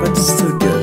Record Studio.